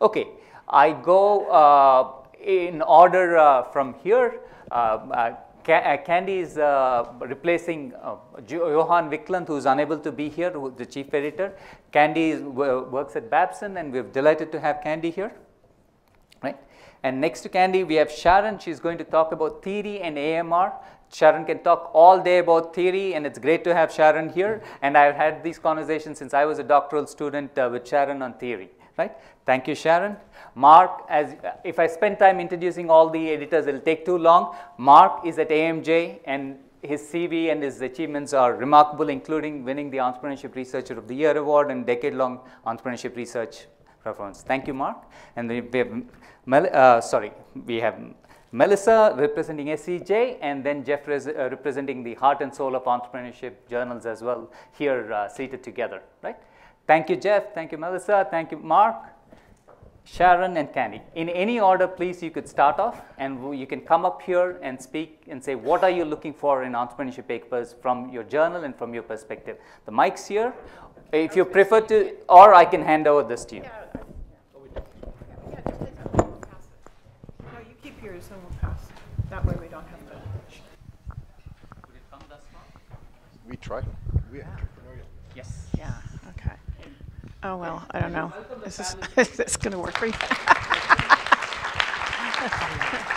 Okay, I go uh, in order uh, from here. Uh, uh, uh Candy is uh, replacing Johan Wiklund, who is unable to be here, the chief editor. Candy is, works at Babson, and we're delighted to have Candy here. Right? And next to Candy, we have Sharon. She's going to talk about theory and AMR. Sharon can talk all day about theory, and it's great to have Sharon here. And I've had these conversations since I was a doctoral student with Sharon on theory. Right? Thank you, Sharon. Mark, as if I spend time introducing all the editors, it'll take too long. Mark is at AMJ, and his CV and his achievements are remarkable, including winning the Entrepreneurship Researcher of the Year award and decade-long entrepreneurship research performance. Thank you, Mark. And we have, uh, sorry, we have Melissa representing SEJ, and then Jeff uh, representing the heart and soul of entrepreneurship journals as well, here uh, seated together, right? Thank you, Jeff. Thank you, Melissa. Thank you, Mark, Sharon, and Candy. In any order, please, you could start off, and you can come up here and speak and say, what are you looking for in entrepreneurship papers from your journal and from your perspective? The mic's here. If you prefer to, or I can hand over this to you. Yeah, yeah. No, you keep yours and we'll pass. That way we don't have to. We try. We Yes. Oh, well, I don't know. Is this, is this going to work for you?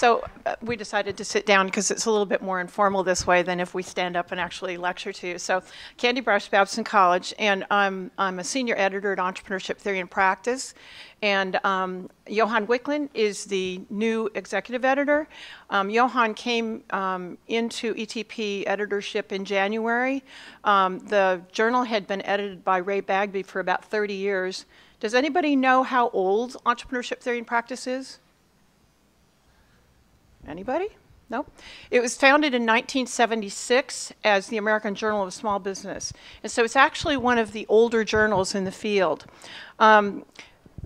So uh, we decided to sit down because it's a little bit more informal this way than if we stand up and actually lecture to you. So Candy Brush, Babson College, and I'm, I'm a senior editor at Entrepreneurship Theory and Practice. And um, Johan Wiklund is the new executive editor. Um, Johan came um, into ETP editorship in January. Um, the journal had been edited by Ray Bagby for about 30 years. Does anybody know how old Entrepreneurship Theory and Practice is? Anybody? No. It was founded in 1976 as the American Journal of Small Business. And so it's actually one of the older journals in the field. Um,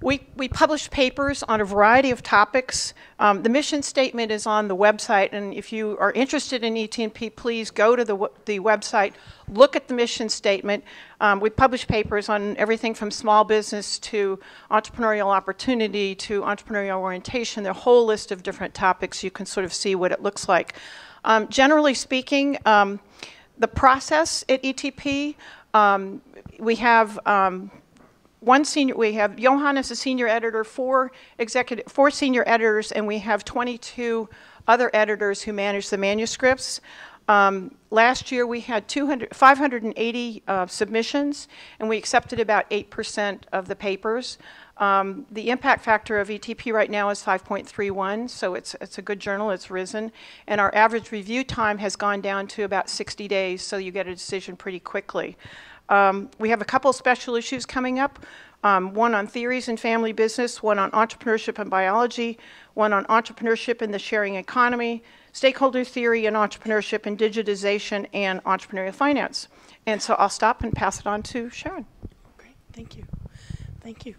we, we publish papers on a variety of topics. Um, the mission statement is on the website, and if you are interested in ETP, please go to the, the website, look at the mission statement. Um, we publish papers on everything from small business to entrepreneurial opportunity to entrepreneurial orientation. There are a whole list of different topics. You can sort of see what it looks like. Um, generally speaking, um, the process at ETP, um, we have um, one senior, we have Johan as a senior editor, four executive, four senior editors, and we have 22 other editors who manage the manuscripts. Um, last year we had 200, 580 uh, submissions, and we accepted about 8% of the papers. Um, the impact factor of ETP right now is 5.31, so it's, it's a good journal, it's risen. And our average review time has gone down to about 60 days, so you get a decision pretty quickly. Um, we have a couple special issues coming up. Um, one on theories in family business, one on entrepreneurship and biology, one on entrepreneurship in the sharing economy, stakeholder theory and entrepreneurship and digitization and entrepreneurial finance. And so I'll stop and pass it on to Sharon. Great, thank you. Thank you.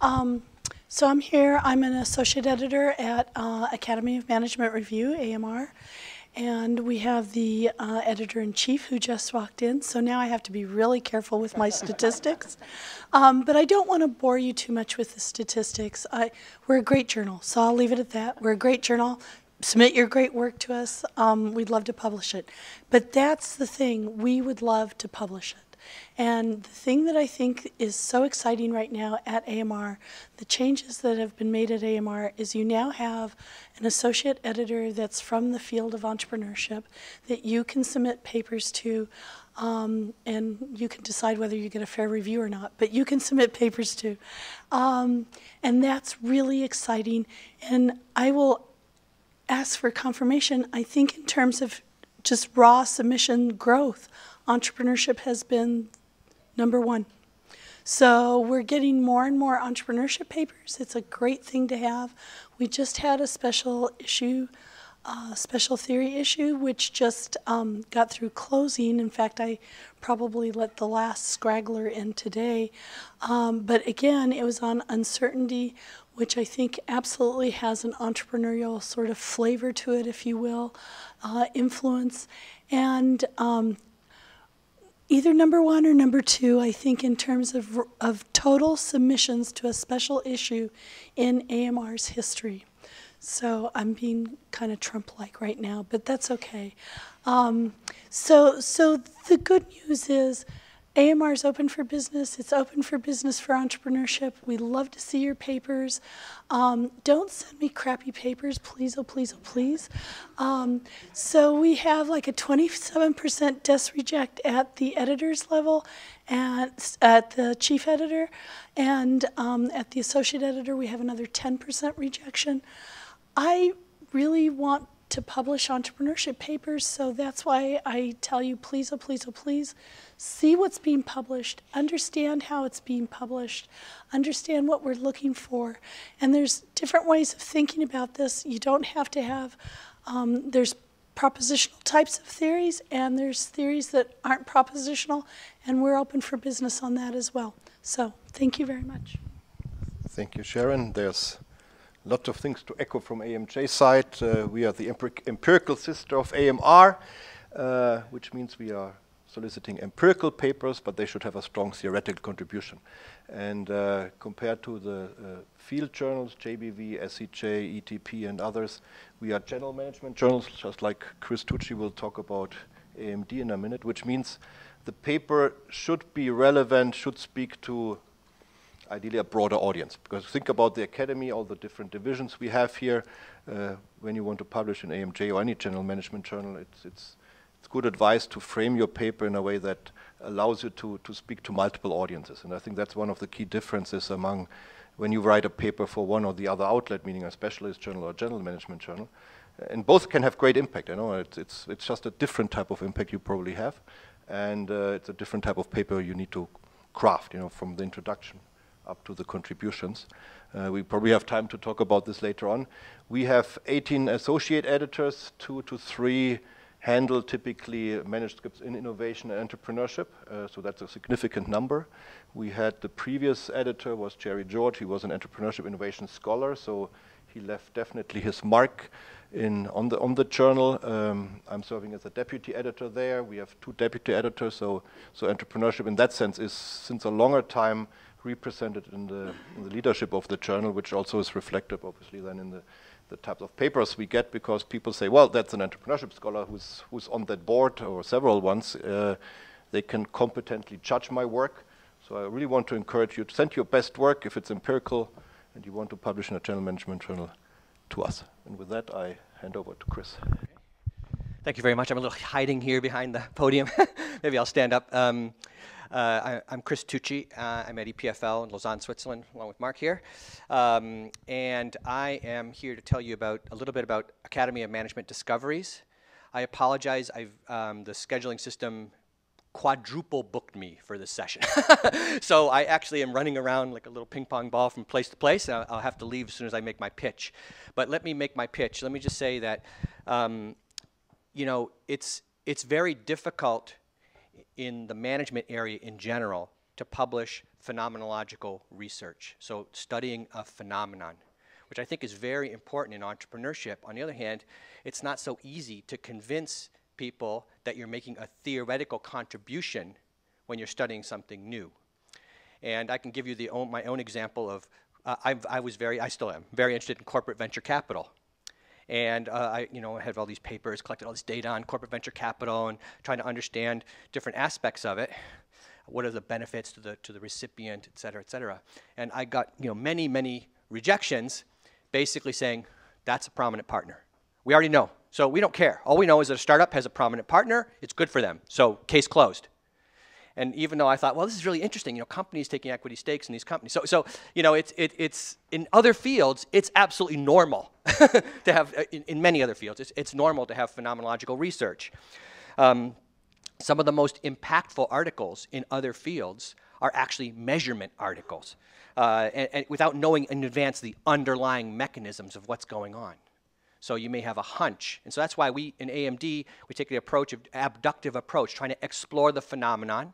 Um, so I'm here, I'm an associate editor at uh, Academy of Management Review, AMR, and we have the uh, editor in chief who just walked in, so now I have to be really careful with my statistics. Um, but I don't want to bore you too much with the statistics. I, we're a great journal, so I'll leave it at that. We're a great journal. Submit your great work to us. Um, we'd love to publish it. But that's the thing, we would love to publish it. And the thing that I think is so exciting right now at AMR, the changes that have been made at AMR, is you now have an associate editor that's from the field of entrepreneurship that you can submit papers to. Um, and you can decide whether you get a fair review or not, but you can submit papers to. Um, and that's really exciting. And I will ask for confirmation, I think, in terms of just raw submission growth entrepreneurship has been number one. So we're getting more and more entrepreneurship papers. It's a great thing to have. We just had a special issue, uh, special theory issue, which just um, got through closing. In fact, I probably let the last scraggler in today. Um, but again, it was on uncertainty, which I think absolutely has an entrepreneurial sort of flavor to it, if you will, uh, influence. And um, either number one or number two, I think, in terms of, of total submissions to a special issue in AMR's history. So I'm being kind of Trump-like right now, but that's okay. Um, so, so the good news is AMR is open for business. It's open for business for entrepreneurship. We love to see your papers. Um, don't send me crappy papers, please, oh, please, oh, please. Um, so we have like a 27% desk reject at the editor's level and at the chief editor. And um, at the associate editor, we have another 10% rejection. I really want to publish entrepreneurship papers, so that's why I tell you, please, oh, please, oh, please, see what's being published, understand how it's being published, understand what we're looking for. And there's different ways of thinking about this. You don't have to have, um, there's propositional types of theories, and there's theories that aren't propositional, and we're open for business on that as well. So thank you very much. Thank you, Sharon. There's lots of things to echo from AMJ side. Uh, we are the empiric empirical sister of AMR, uh, which means we are soliciting empirical papers, but they should have a strong theoretical contribution. And uh, compared to the uh, field journals, JBV, SEJ, ETP, and others, we are general management journals, just like Chris Tucci will talk about AMD in a minute, which means the paper should be relevant, should speak to ideally a broader audience. Because think about the academy, all the different divisions we have here. Uh, when you want to publish an AMJ or any general management journal, it's, it's, it's good advice to frame your paper in a way that allows you to, to speak to multiple audiences. And I think that's one of the key differences among when you write a paper for one or the other outlet, meaning a specialist journal or a general management journal. And both can have great impact. I know it's, it's, it's just a different type of impact you probably have. And uh, it's a different type of paper you need to craft, you know, from the introduction up to the contributions. Uh, we probably have time to talk about this later on. We have 18 associate editors, two to three handle typically manuscripts in innovation and entrepreneurship, uh, so that's a significant number. We had the previous editor was Gerry George, he was an entrepreneurship innovation scholar, so he left definitely his mark in on the on the journal. Um, I'm serving as a deputy editor there. We have two deputy editors, so so entrepreneurship in that sense is since a longer time represented in the, in the leadership of the journal, which also is reflected, obviously, then in the, the types of papers we get, because people say, well, that's an entrepreneurship scholar who's, who's on that board, or several ones. Uh, they can competently judge my work. So I really want to encourage you to send your best work, if it's empirical, and you want to publish in a general management journal, to us. And with that, I hand over to Chris. Thank you very much. I'm a little hiding here behind the podium. Maybe I'll stand up. Um, uh, I, am Chris Tucci. Uh, I'm at EPFL in Lausanne, Switzerland, along with Mark here. Um, and I am here to tell you about a little bit about Academy of Management Discoveries. I apologize. I've, um, the scheduling system quadruple booked me for this session. so I actually am running around like a little ping pong ball from place to place. I'll, I'll, have to leave as soon as I make my pitch. But let me make my pitch. Let me just say that, um, you know, it's, it's very difficult in the management area in general to publish phenomenological research. So studying a phenomenon, which I think is very important in entrepreneurship. On the other hand, it's not so easy to convince people that you're making a theoretical contribution when you're studying something new. And I can give you the own, my own example of, uh, i was very, I still am, very interested in corporate venture capital. And uh, I, you know, have all these papers, collected all this data on corporate venture capital, and trying to understand different aspects of it. What are the benefits to the to the recipient, et cetera, et cetera. And I got, you know, many, many rejections, basically saying that's a prominent partner. We already know, so we don't care. All we know is that a startup has a prominent partner. It's good for them. So case closed. And even though I thought, well, this is really interesting, you know, companies taking equity stakes in these companies. So, so you know, it's, it, it's in other fields, it's absolutely normal to have, uh, in, in, many other fields, it's, it's normal to have phenomenological research. Um, some of the most impactful articles in other fields are actually measurement articles, uh, and, and without knowing in advance the underlying mechanisms of what's going on. So you may have a hunch. And so that's why we, in AMD, we take the approach of abductive approach, trying to explore the phenomenon,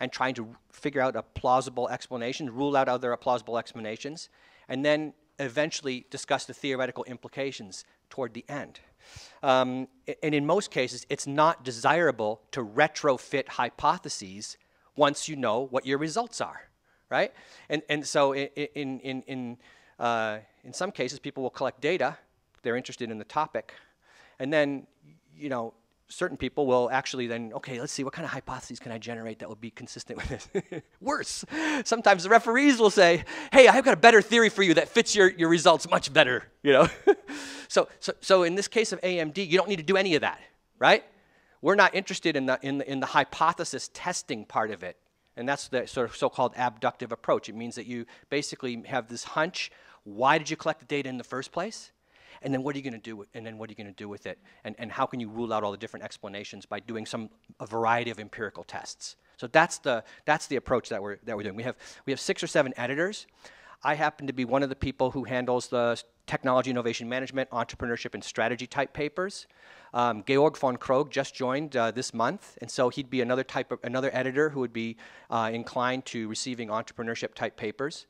and trying to figure out a plausible explanation, rule out other plausible explanations, and then eventually discuss the theoretical implications toward the end. Um, and in most cases, it's not desirable to retrofit hypotheses once you know what your results are, right? And, and so in, in, in, uh, in some cases, people will collect data, they're interested in the topic, and then, you know, certain people will actually then, okay, let's see, what kind of hypotheses can I generate that will be consistent with this? Worse, sometimes the referees will say, hey, I've got a better theory for you that fits your, your results much better, you know? so, so, so in this case of AMD, you don't need to do any of that, right? We're not interested in the, in the, in the hypothesis testing part of it. And that's the sort of so-called abductive approach. It means that you basically have this hunch, why did you collect the data in the first place? And then what are you going to do with, and then what are you going to do with it? And, and how can you rule out all the different explanations by doing some a variety of empirical tests? So that's the that's the approach that we're that we're doing. We have we have six or seven editors. I happen to be one of the people who handles the technology innovation management entrepreneurship and strategy type papers. Um, Georg von Krogh just joined uh, this month, and so he'd be another type of another editor who would be uh, inclined to receiving entrepreneurship type papers.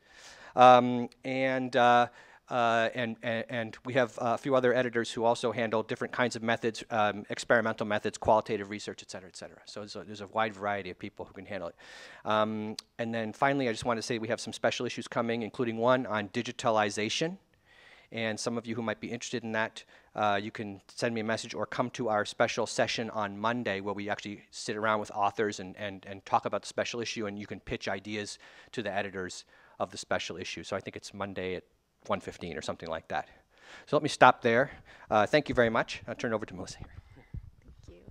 Um, and uh, uh, and, and, we have a few other editors who also handle different kinds of methods, um, experimental methods, qualitative research, et cetera, et cetera. So there's a, there's a wide variety of people who can handle it. Um, and then finally, I just want to say we have some special issues coming, including one on digitalization. And some of you who might be interested in that, uh, you can send me a message or come to our special session on Monday where we actually sit around with authors and, and, and talk about the special issue and you can pitch ideas to the editors of the special issue. So I think it's Monday at 115 or something like that. So let me stop there. Uh, thank you very much. I'll turn it over to Melissa here. Thank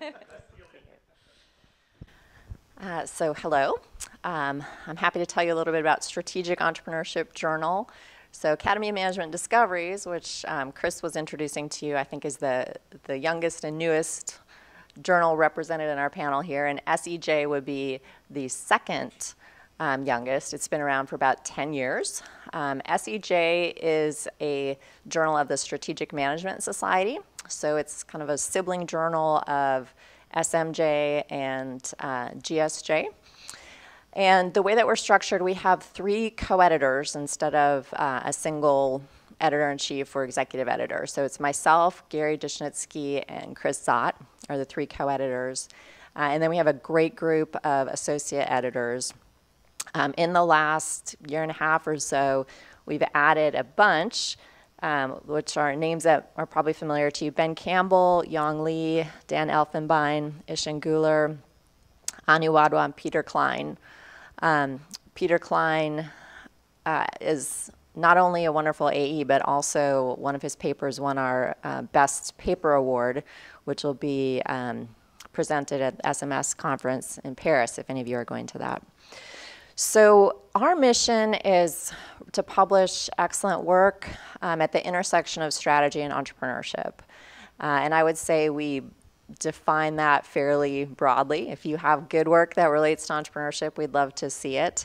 you. uh, so hello. Um, I'm happy to tell you a little bit about Strategic Entrepreneurship Journal. So Academy of Management Discoveries, which um, Chris was introducing to you, I think is the, the youngest and newest journal represented in our panel here, and SEJ would be the second um, youngest. It's been around for about 10 years. Um, SEJ is a journal of the Strategic Management Society, so it's kind of a sibling journal of SMJ and uh, GSJ. And the way that we're structured, we have three co-editors instead of uh, a single editor-in-chief or executive editor. So it's myself, Gary Dushnitsky, and Chris Zott are the three co-editors. Uh, and then we have a great group of associate editors. Um, in the last year and a half or so, we've added a bunch, um, which are names that are probably familiar to you. Ben Campbell, Yong Lee, Dan Elfenbein, Isin Guler, Anu Wadhwa, and Peter Klein. Um, Peter Klein uh, is not only a wonderful AE, but also one of his papers won our uh, Best Paper Award, which will be um, presented at the SMS conference in Paris, if any of you are going to that. So our mission is to publish excellent work um, at the intersection of strategy and entrepreneurship. Uh, and I would say we define that fairly broadly. If you have good work that relates to entrepreneurship, we'd love to see it.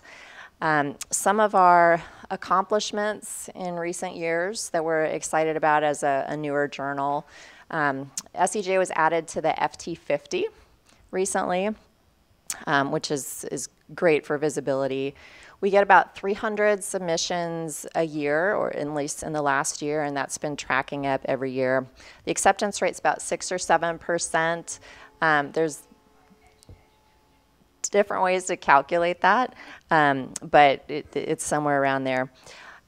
Um, some of our accomplishments in recent years that we're excited about as a, a newer journal. Um, SEJ was added to the FT50 recently, um, which is, is great for visibility. We get about 300 submissions a year, or at least in the last year, and that's been tracking up every year. The acceptance rate's about six or seven percent. Um, there's different ways to calculate that, um, but it, it's somewhere around there.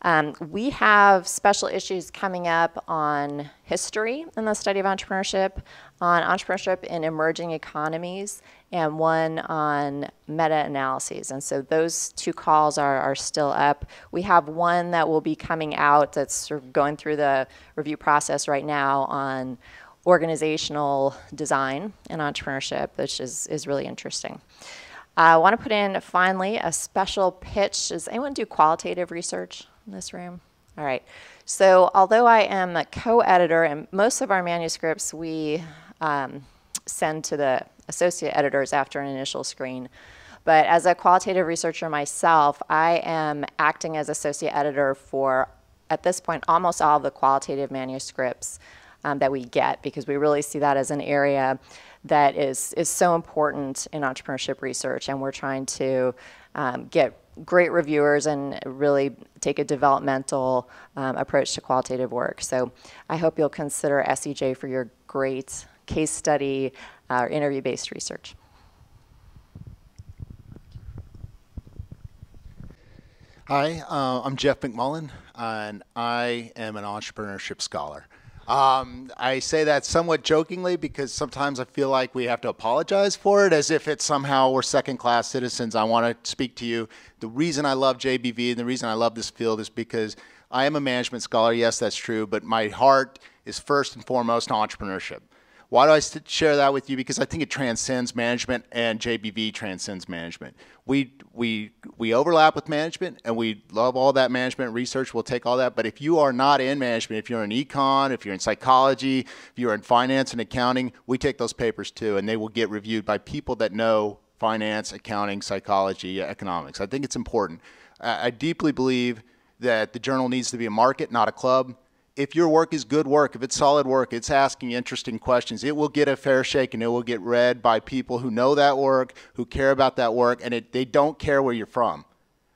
Um, we have special issues coming up on history in the study of entrepreneurship, on entrepreneurship in emerging economies, and one on meta-analyses. And so those two calls are, are still up. We have one that will be coming out that's sort of going through the review process right now on organizational design and entrepreneurship, which is, is really interesting. I want to put in finally a special pitch. Does anyone do qualitative research in this room? All right. So although I am a co-editor, and most of our manuscripts we um, send to the associate editors after an initial screen, but as a qualitative researcher myself, I am acting as associate editor for, at this point, almost all of the qualitative manuscripts um, that we get because we really see that as an area that is, is so important in entrepreneurship research and we're trying to um, get great reviewers and really take a developmental um, approach to qualitative work. So I hope you'll consider SEJ for your great case study uh, or interview-based research. Hi, uh, I'm Jeff McMullen, and I am an entrepreneurship scholar. Um, I say that somewhat jokingly because sometimes I feel like we have to apologize for it as if it's somehow we're second class citizens. I want to speak to you. The reason I love JBV and the reason I love this field is because I am a management scholar. Yes, that's true, but my heart is first and foremost entrepreneurship. Why do I share that with you? Because I think it transcends management and JBV transcends management. We, we, we overlap with management and we love all that management research. We'll take all that. But if you are not in management, if you're in econ, if you're in psychology, if you're in finance and accounting, we take those papers too and they will get reviewed by people that know finance, accounting, psychology, economics. I think it's important. I deeply believe that the journal needs to be a market, not a club if your work is good work, if it's solid work, it's asking interesting questions, it will get a fair shake and it will get read by people who know that work, who care about that work, and it, they don't care where you're from.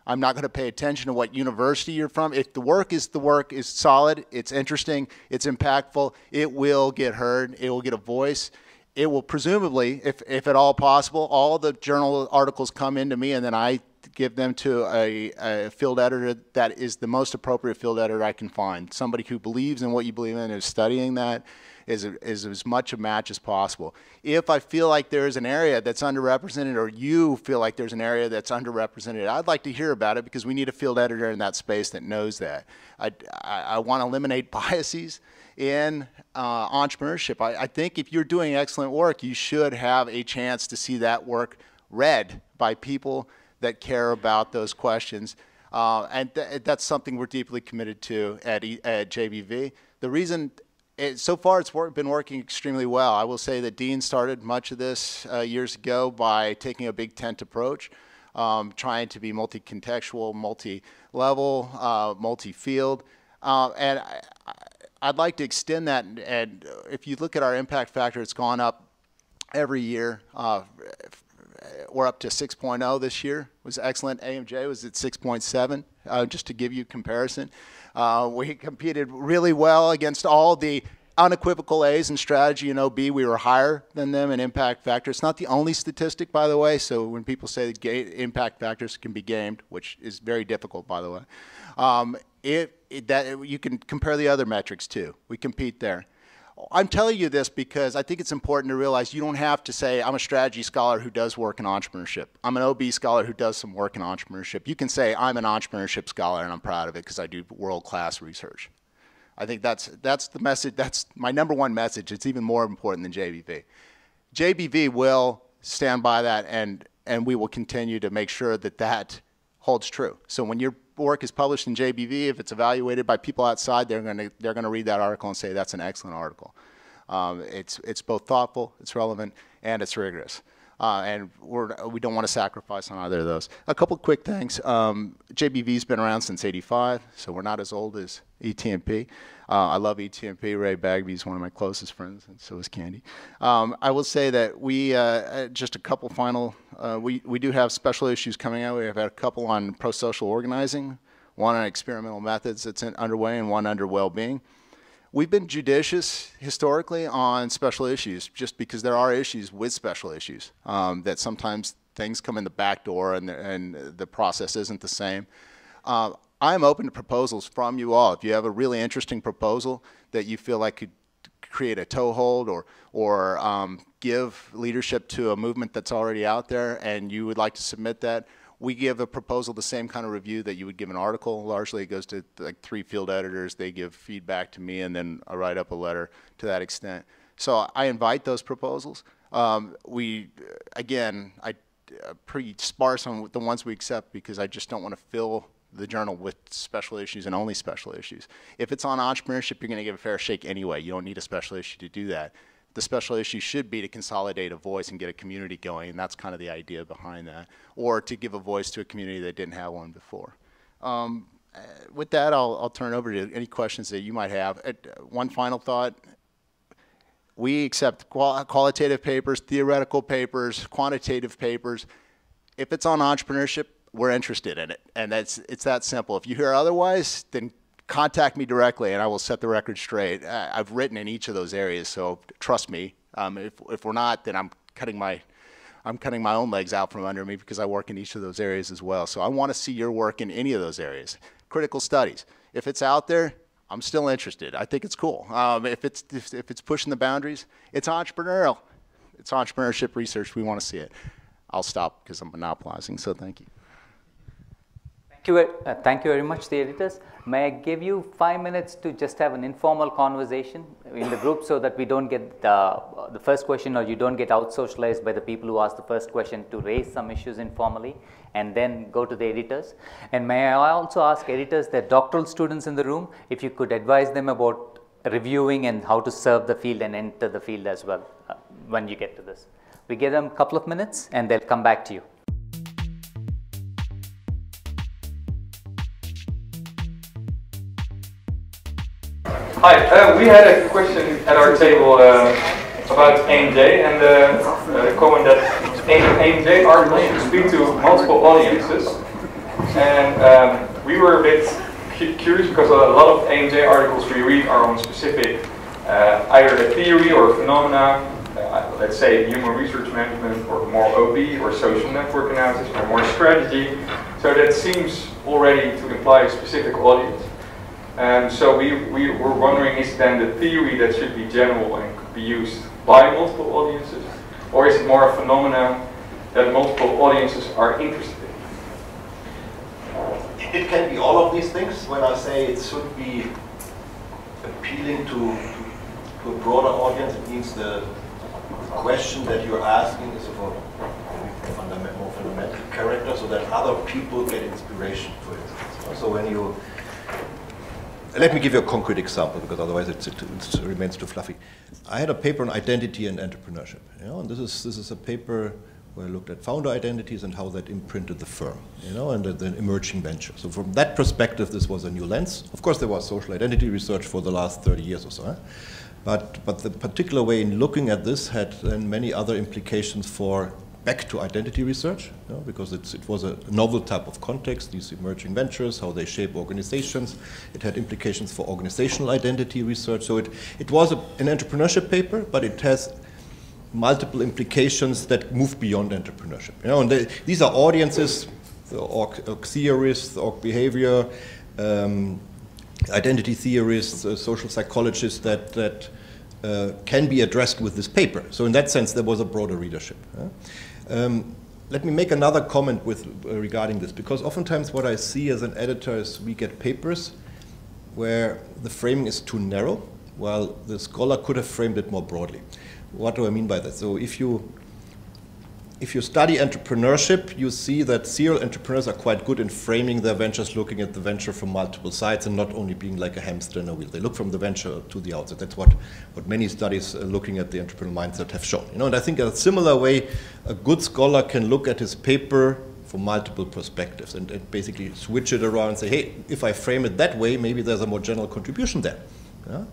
I'm not going to pay attention to what university you're from. If the work is the work is solid, it's interesting, it's impactful, it will get heard, it will get a voice. It will presumably, if, if at all possible, all the journal articles come into me and then I give them to a, a, field editor that is the most appropriate field editor I can find. Somebody who believes in what you believe in, and is studying that, is, is as much a match as possible. If I feel like there's an area that's underrepresented or you feel like there's an area that's underrepresented, I'd like to hear about it because we need a field editor in that space that knows that. I, I, I want to eliminate biases in uh, entrepreneurship. I, I think if you're doing excellent work, you should have a chance to see that work read by people that care about those questions. Uh, and th that's something we're deeply committed to at, e at JBV. The reason, it, so far it's work, been working extremely well. I will say that Dean started much of this uh, years ago by taking a big tent approach, um, trying to be multi-contextual, multi-level, uh, multi-field. Uh, and I, would like to extend that, and, and, if you look at our impact factor, it's gone up every year uh, we're up to 6.0 this year. It was excellent. AMJ was at 6.7, uh, just to give you comparison. Uh, we competed really well against all the unequivocal A's in strategy and OB. We were higher than them in impact factor. It's not the only statistic, by the way. So when people say that impact factors can be gamed, which is very difficult, by the way, um, it, it, that you can compare the other metrics too. We compete there. I'm telling you this because I think it's important to realize you don't have to say, I'm a strategy scholar who does work in entrepreneurship. I'm an OB scholar who does some work in entrepreneurship. You can say, I'm an entrepreneurship scholar and I'm proud of it because I do world class research. I think that's, that's the message, that's my number one message. It's even more important than JBV. JBV will stand by that and, and we will continue to make sure that that holds true. So when your work is published in JBV, if it's evaluated by people outside, they're going to they're going to read that article and say that's an excellent article. Um, it's it's both thoughtful, it's relevant, and it's rigorous. Uh, and we're, we don't want to sacrifice on either of those. A couple quick things. Um, JBV's been around since 85, so we're not as old as ETMP. Uh, I love ETMP. Ray Bagby is one of my closest friends, and so is Candy. Um, I will say that we, uh, uh just a couple final, uh, we, we do have special issues coming out. We have had a couple on pro-social organizing, one on experimental methods that's in, underway, and one under well-being. We've been judicious historically on special issues just because there are issues with special issues um, that sometimes things come in the back door and the, and the process isn't the same. Uh, I'm open to proposals from you all. If you have a really interesting proposal that you feel like could create a toehold or, or um, give leadership to a movement that's already out there and you would like to submit that, we give a proposal the same kind of review that you would give an article. Largely, it goes to like three field editors. They give feedback to me, and then I write up a letter to that extent. So I invite those proposals. Um, we, again, I uh, pretty sparse on the ones we accept because I just don't want to fill the journal with special issues and only special issues. If it's on entrepreneurship, you're going to give a fair shake anyway. You don't need a special issue to do that the special issue should be to consolidate a voice and get a community going, and that's kind of the idea behind that, or to give a voice to a community that didn't have one before. Um, uh, with that, I'll, I'll turn over to any questions that you might have. Uh, one final thought, we accept qual qualitative papers, theoretical papers, quantitative papers. If it's on entrepreneurship, we're interested in it, and that's it's that simple. If you hear otherwise, then contact me directly, and I will set the record straight. I've written in each of those areas, so trust me. Um, if if we're not, then I'm cutting my I'm cutting my own legs out from under me because I work in each of those areas as well. So I want to see your work in any of those areas. Critical studies. If it's out there, I'm still interested. I think it's cool. Um, if, it's, if, if, it's pushing the boundaries, it's entrepreneurial. It's entrepreneurship research. We want to see it. I'll stop because I'm monopolizing, so thank you. Thank you, uh, thank you very much, the editors. May I give you five minutes to just have an informal conversation in the group so that we don't get the, the first question or you don't get out socialized by the people who ask the first question to raise some issues informally and then go to the editors. And may I also ask editors, the doctoral students in the room, if you could advise them about reviewing and how to serve the field and enter the field as well uh, when you get to this. We give them a couple of minutes and they'll come back to you. Hi, uh, we had a question at our table uh, about AMJ and the uh, comment that AMJ articles should speak to multiple audiences. And um, we were a bit cu curious because a lot of AMJ articles we read are on specific, uh, either a theory or phenomena, uh, let's say human research management or more OB or social network analysis or more strategy. So that seems already to imply a specific audience. And so we, we were wondering, is then the theory that should be general and could be used by multiple audiences? Or is it more a phenomenon that multiple audiences are interested in? It can be all of these things. When I say it should be appealing to, to, a broader audience, it means the question that you're asking is of a fundamental, more fundamental character so that other people get inspiration, for it. So when you let me give you a concrete example because otherwise it, it, remains too fluffy. I had a paper on identity and entrepreneurship. You know, and this is this is a paper where I looked at founder identities and how that imprinted the firm, you know, and the, emerging venture. So from that perspective, this was a new lens. Of course, there was social identity research for the last 30 years or so. Eh? But, but the particular way in looking at this had then many other implications for back to identity research, you know, because it was a novel type of context, these emerging ventures, how they shape organizations. It had implications for organizational identity research. So it, it was a, an entrepreneurship paper, but it has multiple implications that move beyond entrepreneurship. You know, and they, these are audiences, the org, org theorists, org behavior, um, identity theorists, uh, social psychologists that, that uh, can be addressed with this paper. So in that sense, there was a broader readership. Um, let me make another comment with uh, regarding this, because oftentimes what I see as an editor is we get papers where the framing is too narrow, while the scholar could have framed it more broadly. What do I mean by that? So if you if you study entrepreneurship, you see that serial entrepreneurs are quite good in framing their ventures, looking at the venture from multiple sides and not only being like a hamster in a wheel. They look from the venture to the outside. That's what, what many studies uh, looking at the entrepreneurial mindset have shown. You know, and I think in a similar way, a good scholar can look at his paper from multiple perspectives and, and basically switch it around and say, hey, if I frame it that way, maybe there's a more general contribution there. Yeah?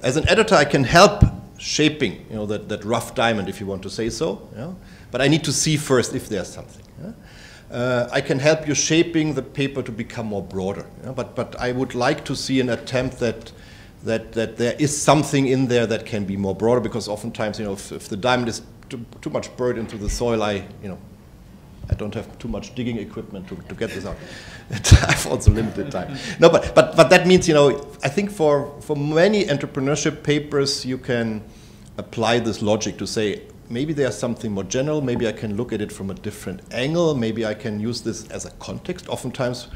As an editor, I can help shaping, you know, that, that rough diamond, if you want to say so. Yeah? But I need to see first if there's something. Yeah? Uh, I can help you shaping the paper to become more broader. Yeah? But, but I would like to see an attempt that, that, that there is something in there that can be more broader because oftentimes, you know, if, if the diamond is too, too much buried into the soil, I, you know, I don't have too much digging equipment to, to get this out. I've also limited time. No, but, but, but that means, you know, I think for, for many entrepreneurship papers, you can apply this logic to say, maybe there's something more general, maybe I can look at it from a different angle, maybe I can use this as a context. Oftentimes,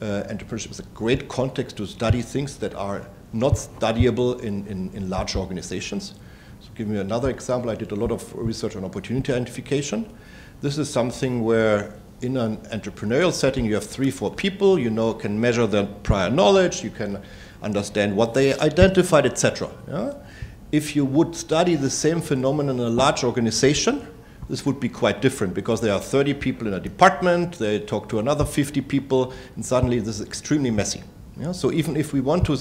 uh, entrepreneurship is a great context to study things that are not studyable in, in, in large organizations. So give me another example. I did a lot of research on opportunity identification. This is something where in an entrepreneurial setting you have three, four people, you know, can measure their prior knowledge, you can understand what they identified, etc. Yeah? If you would study the same phenomenon in a large organization, this would be quite different because there are 30 people in a department, they talk to another 50 people, and suddenly this is extremely messy. Yeah? So even if we want to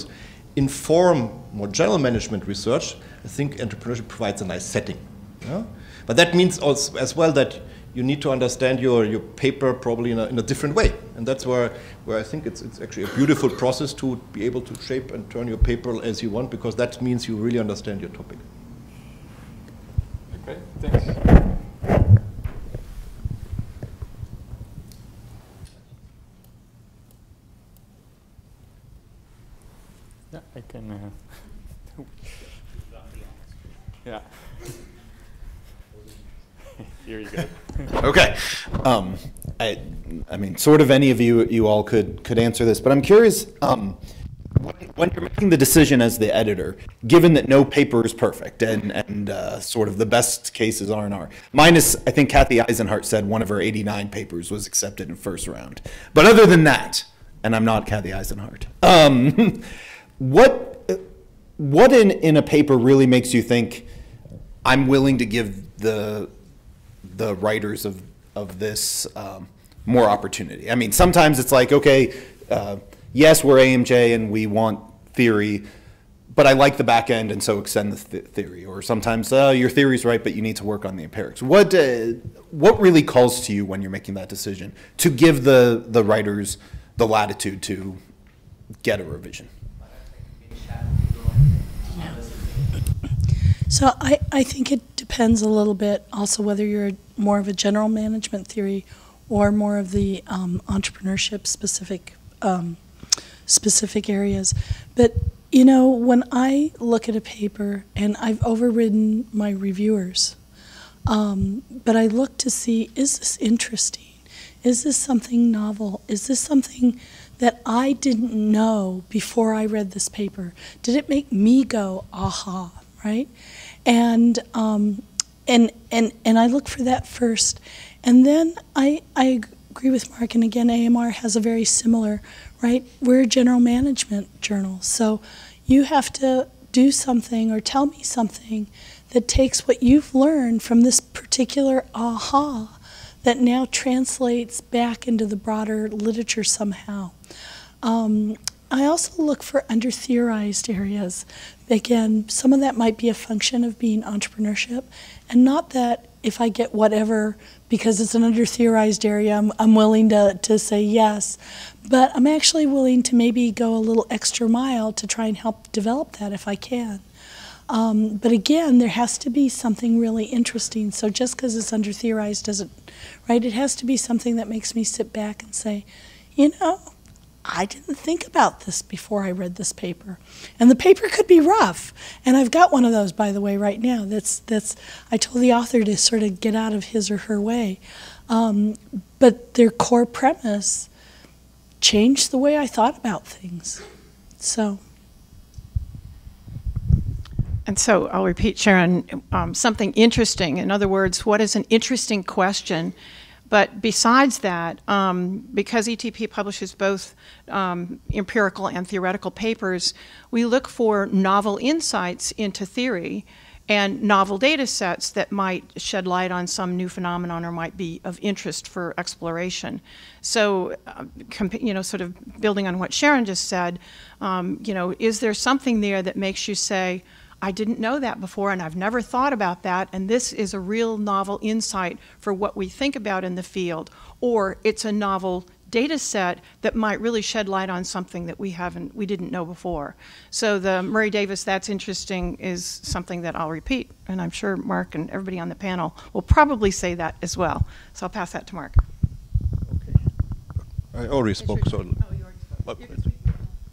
inform more general management research, I think entrepreneurship provides a nice setting. Yeah? But that means also as well that you need to understand your, your paper probably in a, in a different way. And that's where, where I think it's, it's actually a beautiful process to be able to shape and turn your paper as you want, because that means you really understand your topic. Okay, thanks. Yeah, I can. Uh, yeah. Here you go. Okay. Um, I, I mean, sort of any of you, you all could, could answer this, but I'm curious, um, when, you're making the decision as the editor, given that no paper is perfect and, and uh, sort of the best cases R and R, minus, I think Kathy Eisenhardt said one of her 89 papers was accepted in first round. But other than that, and I'm not Kathy Eisenhardt, um, what, what in, in a paper really makes you think, I'm willing to give the the writers of of this um, more opportunity. I mean, sometimes it's like, okay, uh, yes, we're AMJ and we want theory, but I like the back end and so extend the th theory. Or sometimes uh, your theory's right, but you need to work on the empirics. What uh, what really calls to you when you're making that decision to give the the writers the latitude to get a revision? So I, I think it depends a little bit also whether you're more of a general management theory or more of the um, entrepreneurship specific um, specific areas. But you know, when I look at a paper and I've overridden my reviewers, um, but I look to see is this interesting? Is this something novel? Is this something that I didn't know before I read this paper? Did it make me go, aha, right? And um, and and and I look for that first, and then I I agree with Mark. And again, AMR has a very similar, right? We're a general management journal, so you have to do something or tell me something that takes what you've learned from this particular aha that now translates back into the broader literature somehow. Um, I also look for under theorized areas. Again, some of that might be a function of being entrepreneurship, and not that if I get whatever because it's an under theorized area, I'm, I'm willing to, to say yes. But I'm actually willing to maybe go a little extra mile to try and help develop that if I can. Um, but again, there has to be something really interesting. So just because it's under theorized doesn't, right? It has to be something that makes me sit back and say, you know, I didn't think about this before I read this paper. And the paper could be rough. And I've got one of those, by the way, right now. That's, that's I told the author to sort of get out of his or her way. Um, but their core premise changed the way I thought about things. So. And so I'll repeat, Sharon, um, something interesting. In other words, what is an interesting question? But besides that, um, because ETP publishes both um, empirical and theoretical papers, we look for novel insights into theory and novel data sets that might shed light on some new phenomenon or might be of interest for exploration. So, uh, you know, sort of building on what Sharon just said, um, you know, is there something there that makes you say, I didn't know that before and I've never thought about that and this is a real novel insight for what we think about in the field or it's a novel data set that might really shed light on something that we haven't we didn't know before. So the Murray Davis that's interesting is something that I'll repeat and I'm sure Mark and everybody on the panel will probably say that as well. So I'll pass that to Mark. Okay. I already spoke so. Oh, you already spoke.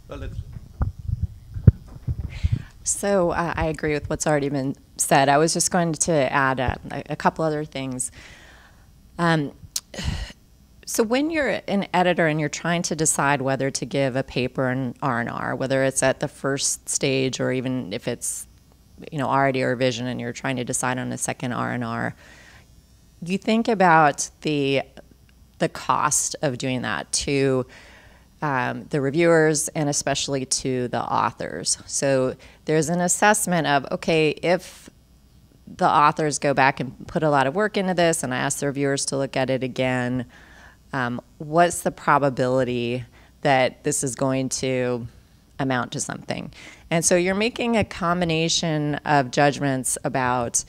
Well, let's so uh, I agree with what's already been said. I was just going to add a, a couple other things. Um, so when you're an editor and you're trying to decide whether to give a paper an R&R, whether it's at the first stage or even if it's you know already a revision and you're trying to decide on a second R&R, you think about the the cost of doing that to um, the reviewers and especially to the authors. So there's an assessment of, okay, if the authors go back and put a lot of work into this and I ask the reviewers to look at it again, um, what's the probability that this is going to amount to something. And so you're making a combination of judgments about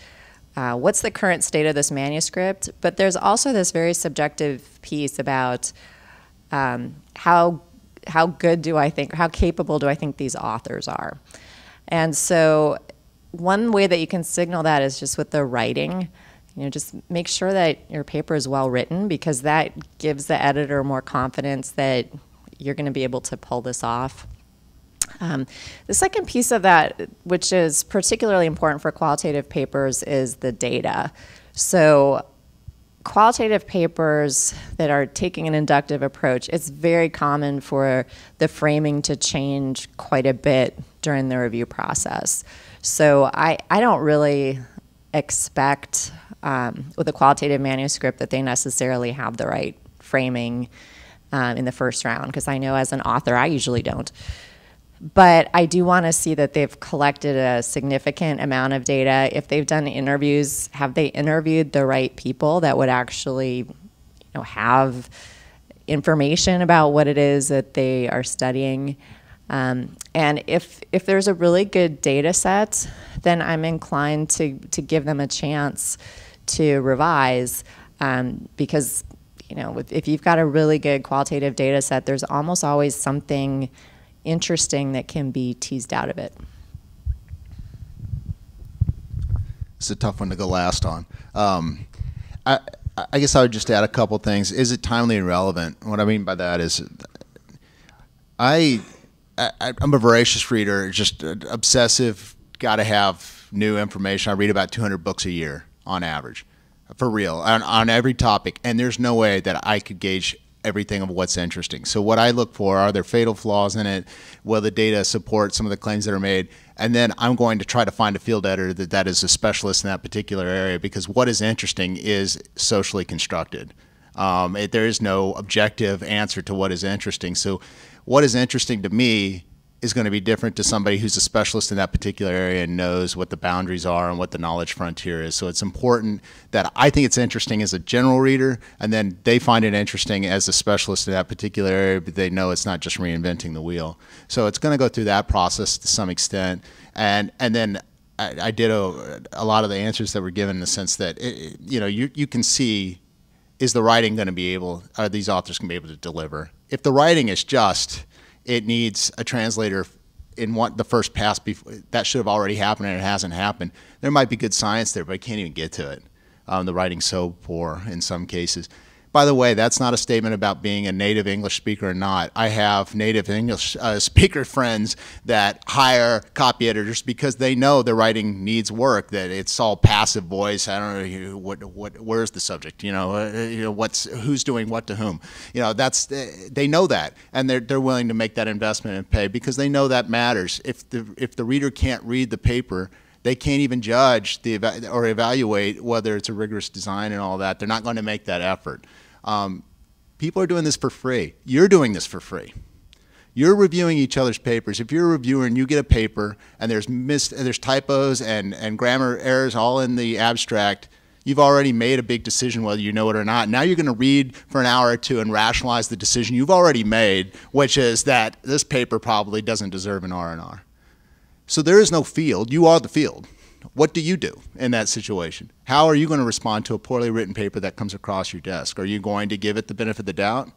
uh, what's the current state of this manuscript, but there's also this very subjective piece about um, how how good do I think, how capable do I think these authors are, and so one way that you can signal that is just with the writing. You know, just make sure that your paper is well written because that gives the editor more confidence that you're going to be able to pull this off. Um, the second piece of that, which is particularly important for qualitative papers, is the data. So qualitative papers that are taking an inductive approach, it's very common for the framing to change quite a bit during the review process. So I, I don't really expect um, with a qualitative manuscript that they necessarily have the right framing um, in the first round because I know as an author I usually don't. But I do want to see that they've collected a significant amount of data. If they've done interviews, have they interviewed the right people that would actually, you know, have information about what it is that they are studying? Um, and if if there's a really good data set, then I'm inclined to to give them a chance to revise um, because you know if, if you've got a really good qualitative data set, there's almost always something interesting that can be teased out of it. It's a tough one to go last on. Um, I, I guess I would just add a couple things. Is it timely and relevant? What I mean by that is, I, I am a voracious reader, just obsessive. Got to have new information. I read about 200 books a year on average, for real, on, on every topic. And there's no way that I could gauge everything of what's interesting. So what I look for are there fatal flaws in it? Will the data support some of the claims that are made? And then I'm going to try to find a field editor that, that is a specialist in that particular area because what is interesting is socially constructed. Um, it, there is no objective answer to what is interesting. So what is interesting to me is going to be different to somebody who's a specialist in that particular area and knows what the boundaries are and what the knowledge frontier is. So it's important that I think it's interesting as a general reader, and then they find it interesting as a specialist in that particular area, but they know it's not just reinventing the wheel. So it's going to go through that process to some extent, and and then. I, I did a, a lot of the answers that were given in the sense that it, you know you you can see is the writing going to be able are these authors going to be able to deliver if the writing is just it needs a translator in one, the first pass before that should have already happened and it hasn't happened. There might be good science there, but I can't even get to it. Um, the writing's so poor in some cases. By the way, that's not a statement about being a native English speaker or not. I have native English uh, speaker friends that hire copy editors because they know the writing needs work. That it's all passive voice. I don't know what, what, where's the subject. You know, uh, you know what's who's doing what to whom. You know, that's they know that, and they're they're willing to make that investment and pay because they know that matters. If the if the reader can't read the paper they can't even judge the or evaluate whether it's a rigorous design and all that. They're not going to make that effort. Um, people are doing this for free. You're doing this for free. You're reviewing each other's papers. If you're a reviewer and you get a paper and there's mis- there's typos and, and grammar errors all in the abstract, you've already made a big decision whether you know it or not. Now you're going to read for an hour or two and rationalize the decision you've already made, which is that this paper probably doesn't deserve an R&R. So there is no field. You are the field. What do you do in that situation? How are you going to respond to a poorly written paper that comes across your desk? Are you going to give it the benefit of the doubt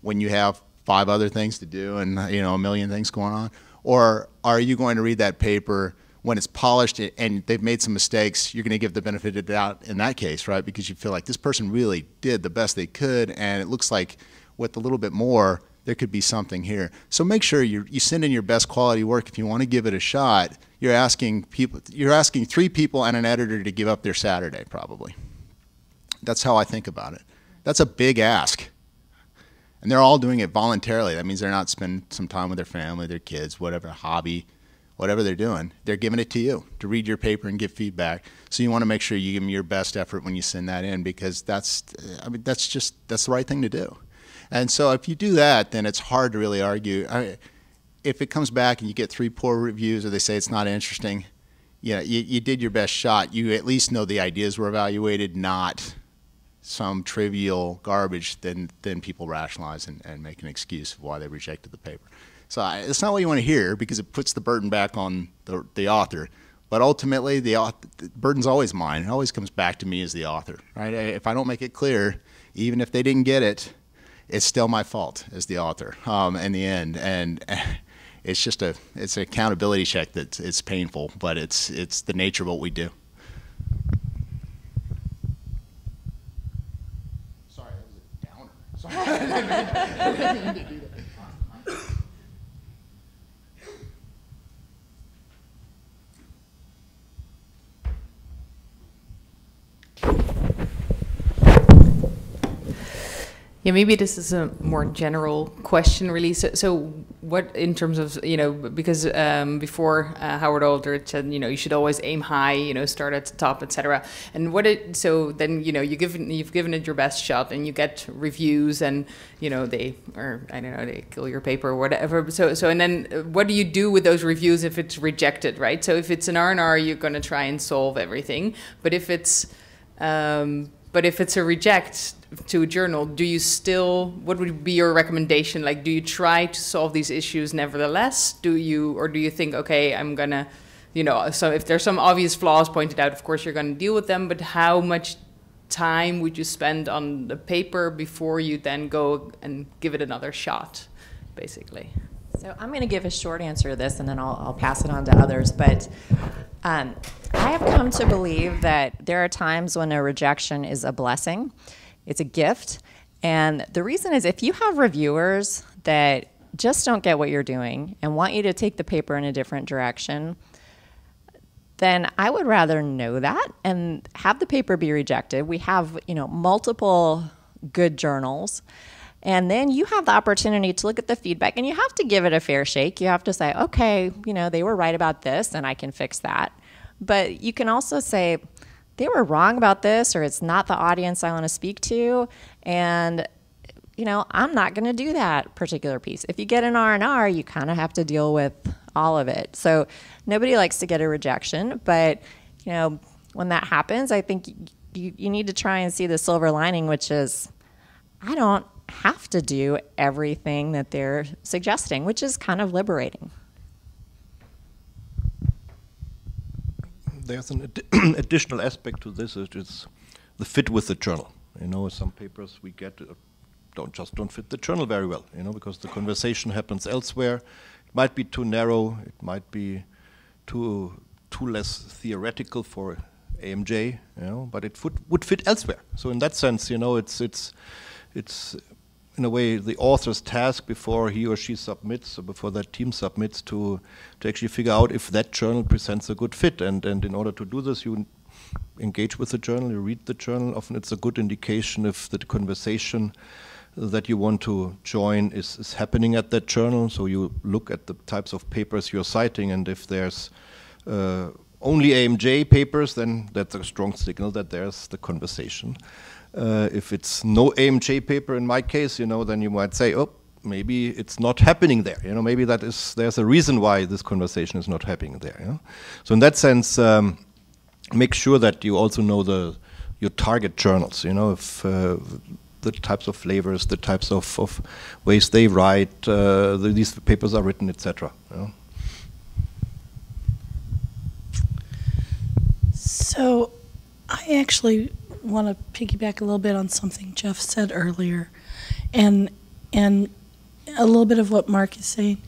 when you have five other things to do and you know a million things going on? Or are you going to read that paper when it's polished and they've made some mistakes, you're going to give the benefit of the doubt in that case, right? Because you feel like this person really did the best they could and it looks like with a little bit more, there could be something here. So make sure you you send in your best quality work if you want to give it a shot you're asking people, you're asking three people and an editor to give up their Saturday, probably. That's how I think about it. That's a big ask. And they're all doing it voluntarily. That means they're not spending some time with their family, their kids, whatever hobby, whatever they're doing. They're giving it to you to read your paper and give feedback. So you want to make sure you give them your best effort when you send that in because that's, I mean, that's just that's the right thing to do. And so if you do that, then it's hard to really argue. I, if it comes back and you get three poor reviews or they say it's not interesting, you, you, you did your best shot. You at least know the ideas were evaluated, not some trivial garbage, then, then people rationalize and, and make an excuse of why they rejected the paper. So I, it's not what you want to hear because it puts the burden back on the, the author. But ultimately, the, author, the burden's always mine. It always comes back to me as the author, right? If I don't make it clear, even if they didn't get it, it's still my fault as the author um, in the end. And it's just a it's an accountability check that it's painful, but it's it's the nature of what we do. Sorry, that was a downer. Sorry. Yeah, maybe this is a more general question, really. So, so what in terms of you know because um, before uh, Howard Aldrich said you know you should always aim high, you know start at the top, etc. And what it so then you know you give you've given it your best shot and you get reviews and you know they or I don't know they kill your paper or whatever. So so and then uh, what do you do with those reviews if it's rejected, right? So if it's an R and R, you're going to try and solve everything, but if it's um, but if it's a reject to a journal, do you still, what would be your recommendation? Like, do you try to solve these issues nevertheless? Do you, or do you think, okay, I'm gonna, you know, so if there's some obvious flaws pointed out, of course you're gonna deal with them, but how much time would you spend on the paper before you then go and give it another shot, basically? So I'm going to give a short answer to this, and then I'll, I'll pass it on to others. But um, I have come to believe that there are times when a rejection is a blessing, it's a gift. And the reason is if you have reviewers that just don't get what you're doing and want you to take the paper in a different direction, then I would rather know that and have the paper be rejected. We have, you know, multiple good journals. And then you have the opportunity to look at the feedback and you have to give it a fair shake. You have to say, okay, you know, they were right about this and I can fix that. But you can also say, they were wrong about this or it's not the audience I want to speak to. And you know, I'm not going to do that particular piece. If you get an R&R, you kind of have to deal with all of it. So nobody likes to get a rejection, but you know, when that happens, I think you, you need to try and see the silver lining, which is I don't have to do everything that they're suggesting, which is kind of liberating. There's an ad additional aspect to this, which is the fit with the journal. You know, some papers we get uh, don't just don't fit the journal very well. You know, because the conversation happens elsewhere. It might be too narrow. It might be too too less theoretical for AMJ. You know, but it would would fit elsewhere. So in that sense, you know, it's it's it's in a way the author's task before he or she submits or before that team submits to to actually figure out if that journal presents a good fit. And and in order to do this you engage with the journal you read the journal. Often it's a good indication if the conversation that you want to join is, is happening at that journal. So you look at the types of papers you're citing and if there's uh, only AMJ papers then that's a strong signal that there's the conversation uh, if it's no AMJ paper in my case, you know, then you might say, oh, maybe it's not happening there. You know, maybe that is there's a reason why this conversation is not happening there. You know? So in that sense, um, make sure that you also know the your target journals. You know, if uh, the types of flavors, the types of, of ways they write, uh, the, these papers are written, etc. You know? So, I actually want to piggyback a little bit on something Jeff said earlier, and and a little bit of what Mark is saying.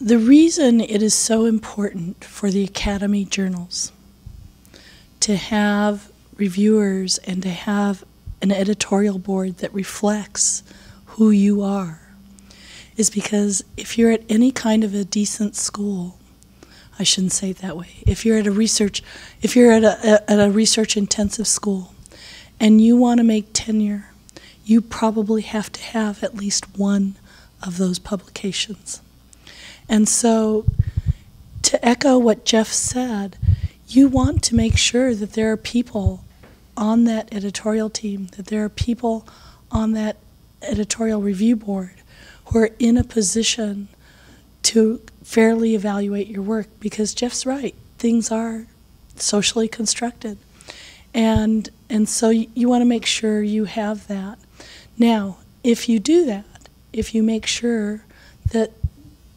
The reason it is so important for the Academy journals to have reviewers and to have an editorial board that reflects who you are is because if you're at any kind of a decent school, I shouldn't say it that way. If you're at a research, if you're at a, at a research intensive school and you want to make tenure, you probably have to have at least one of those publications. And so, to echo what Jeff said, you want to make sure that there are people on that editorial team, that there are people on that editorial review board who are in a position to fairly evaluate your work because Jeff's right. Things are socially constructed. And and so you, you want to make sure you have that. Now, if you do that, if you make sure that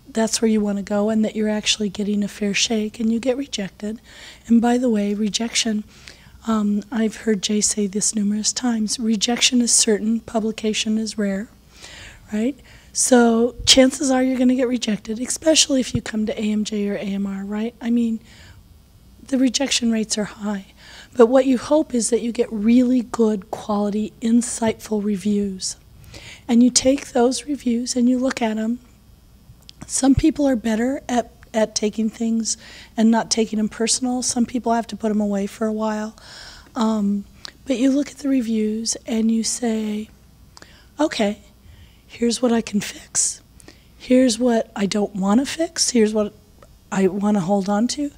that's where you want to go and that you're actually getting a fair shake and you get rejected. And by the way, rejection, um, I've heard Jay say this numerous times rejection is certain, publication is rare, right? So chances are you're going to get rejected, especially if you come to AMJ or AMR, right? I mean, the rejection rates are high. But what you hope is that you get really good quality, insightful reviews. And you take those reviews and you look at them. Some people are better at, at taking things and not taking them personal. Some people have to put them away for a while. Um, but you look at the reviews and you say, okay, here's what I can fix. Here's what I don't want to fix. Here's what I want to hold on to.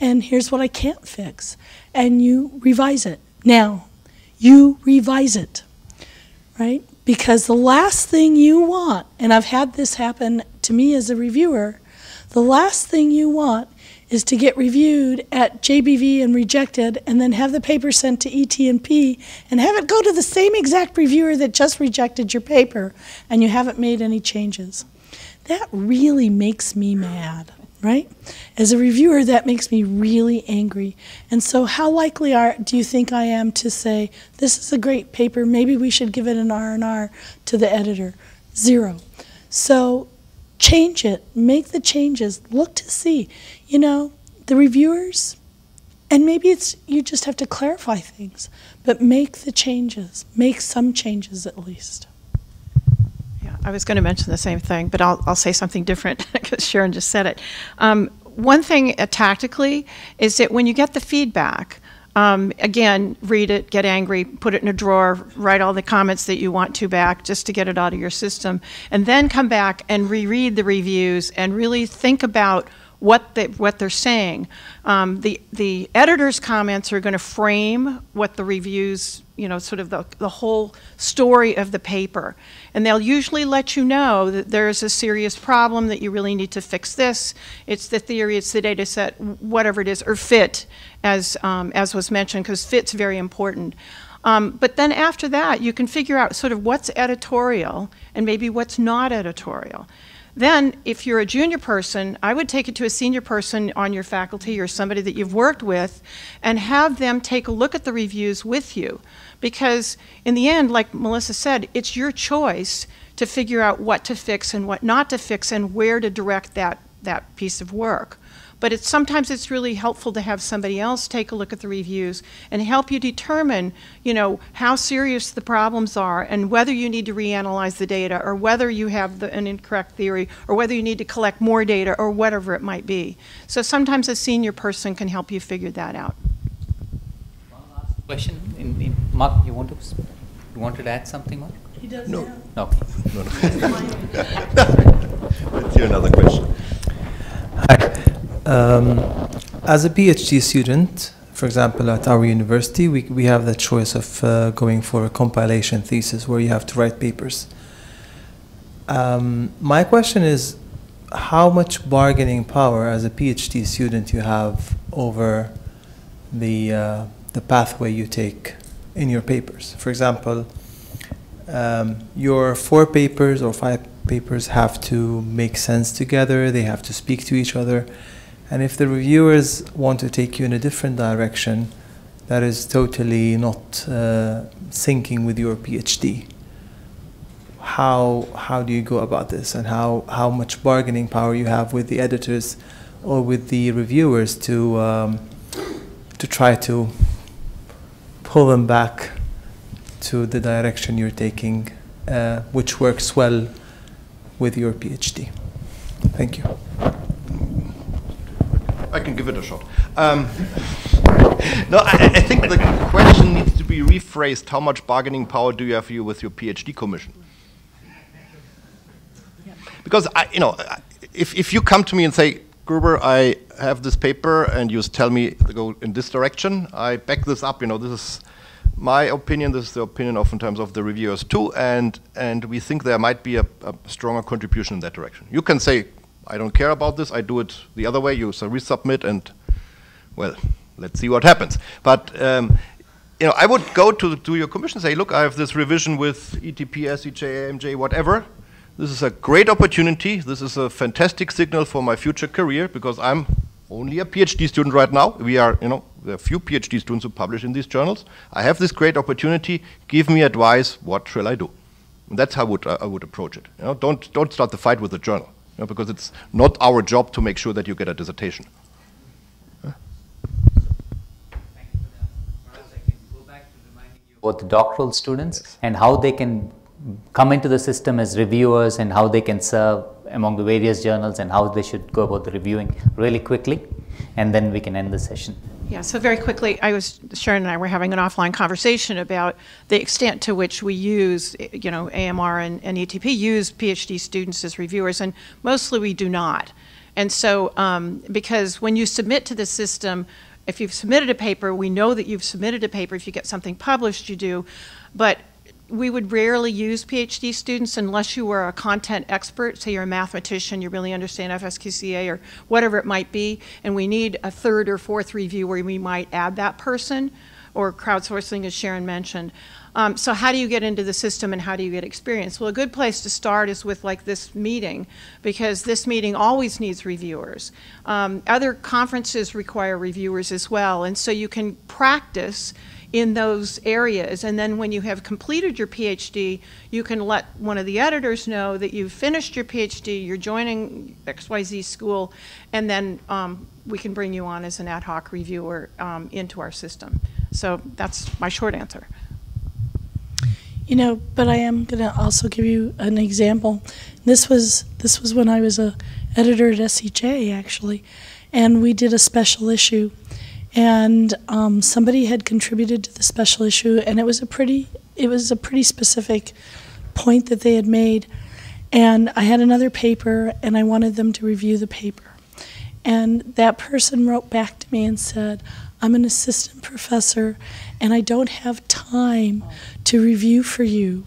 And here's what I can't fix. And you revise it. Now, you revise it, right? Because the last thing you want, and I've had this happen to me as a reviewer, the last thing you want is to get reviewed at JBV and rejected and then have the paper sent to ET&P and have it go to the same exact reviewer that just rejected your paper and you haven't made any changes. That really makes me mad, right? As a reviewer, that makes me really angry. And so how likely are, do you think I am to say, this is a great paper, maybe we should give it an R&R to the editor? Zero. So change it, make the changes, look to see, you know, the reviewers, and maybe it's you just have to clarify things, but make the changes, make some changes at least. Yeah, I was going to mention the same thing, but I'll, I'll say something different because Sharon just said it. Um, one thing uh, tactically is that when you get the feedback, um, again, read it, get angry, put it in a drawer, write all the comments that you want to back just to get it out of your system, and then come back and reread the reviews and really think about what they, what they're saying. Um, the the editor's comments are going to frame what the reviews, you know, sort of the the whole story of the paper, and they'll usually let you know that there's a serious problem that you really need to fix this. It's the theory, it's the data set, whatever it is, or fit, as um, as was mentioned, because fit's very important. Um, but then after that, you can figure out sort of what's editorial and maybe what's not editorial. Then, if you're a junior person, I would take it to a senior person on your faculty or somebody that you've worked with and have them take a look at the reviews with you. Because in the end, like Melissa said, it's your choice to figure out what to fix and what not to fix and where to direct that, that piece of work. But it's, sometimes it's really helpful to have somebody else take a look at the reviews and help you determine, you know, how serious the problems are and whether you need to reanalyze the data or whether you have the, an incorrect theory or whether you need to collect more data or whatever it might be. So sometimes a senior person can help you figure that out. Question, in, in, Mark, you want to, you wanted to add something, Mark? He does No. now. No, no. Let's hear another question. Hi. Um, as a PhD student, for example, at our university, we, we have the choice of uh, going for a compilation thesis where you have to write papers. Um, my question is how much bargaining power as a PhD student you have over the, uh, the pathway you take in your papers. For example, um, your four papers or five papers have to make sense together, they have to speak to each other. And if the reviewers want to take you in a different direction, that is totally not uh, syncing with your PhD. How, how do you go about this and how, how much bargaining power you have with the editors or with the reviewers to, um, to try to pull them back to the direction you're taking, uh, which works well with your PhD. Thank you. I can give it a shot. Um, no, I, I think the question needs to be rephrased. How much bargaining power do you have you with your PhD commission? Because I, you know, if if you come to me and say, Gruber, I have this paper, and you tell me to go in this direction, I back this up. You know, this is my opinion. This is the opinion, oftentimes, of the reviewers too, and and we think there might be a, a stronger contribution in that direction. You can say, I don't care about this. I do it the other way. You so resubmit, and well, let's see what happens. But um, you know, I would go to to your commission and say, look, I have this revision with ETP, SEJ, AMJ, whatever. This is a great opportunity. This is a fantastic signal for my future career because I'm only a PhD student right now. We are, you know, there are few PhD students who publish in these journals. I have this great opportunity. Give me advice. What shall I do? And that's how I would, uh, I would approach it. You know, don't, don't start the fight with the journal, you know, because it's not our job to make sure that you get a dissertation. Both doctoral students yes. and how they can come into the system as reviewers and how they can serve among the various journals and how they should go about the reviewing really quickly and then we can end the session. Yeah, so very quickly, I was, Sharon and I were having an offline conversation about the extent to which we use, you know, AMR and, and ETP use PhD students as reviewers, and mostly we do not. And so, um, because when you submit to the system, if you've submitted a paper, we know that you've submitted a paper. If you get something published, you do. But we would rarely use PhD students unless you were a content expert, say you're a mathematician, you really understand FSQCA or whatever it might be, and we need a third or fourth review where we might add that person, or crowdsourcing, as Sharon mentioned. Um, so how do you get into the system and how do you get experience? Well, a good place to start is with like this meeting because this meeting always needs reviewers. Um, other conferences require reviewers as well, and so you can practice in those areas. And then when you have completed your PhD, you can let one of the editors know that you've finished your PhD, you're joining XYZ school, and then um, we can bring you on as an ad hoc reviewer um, into our system. So that's my short answer. You know, but I am going to also give you an example. This was this was when I was a editor at SEJ actually, and we did a special issue and um, somebody had contributed to the special issue, and it was a pretty it was a pretty specific point that they had made. And I had another paper, and I wanted them to review the paper. And that person wrote back to me and said, I'm an assistant professor, and I don't have time to review for you